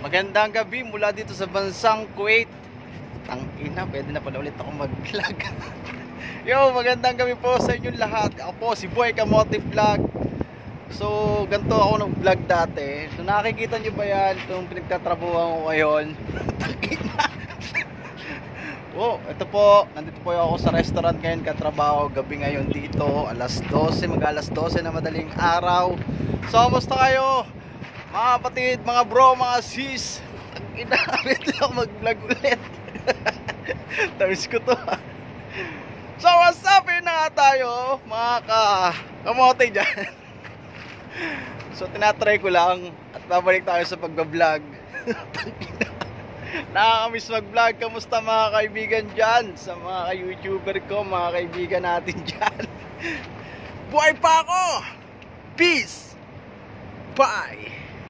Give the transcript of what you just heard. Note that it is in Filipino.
Magandang gabi mula dito sa bansang Kuwait. Tang ina, pwede na pala ulit ako mag-vlog. Yo, magandang gabi po sa inyong lahat. Ako po si Boy Kamote Vlog. So, ganito ako nag-vlog dati. So, nakikita nyo ba yan? Itong pinagtatrabuhan ko ngayon. Oh, ito po, nandito po ako sa restaurant ngayon katrabaho gabi ngayon dito, alas 12, mag alas 12 na madaling araw. So, kamusta kayo? Mga kapatid, mga bro, mga sis. Inabit lang mag-vlog ulit. Tamis ko to. So, what's up? Yun na nga tayo, mga ka kamote dyan. So, tinatry ko lang at babalik tayo sa pagbablog. Nakakamiss mag-vlog. Kamusta mga kaibigan dyan? Sa mga YouTuber ko, mga kaibigan natin dyan. Buhay pa ako! Peace! Bye!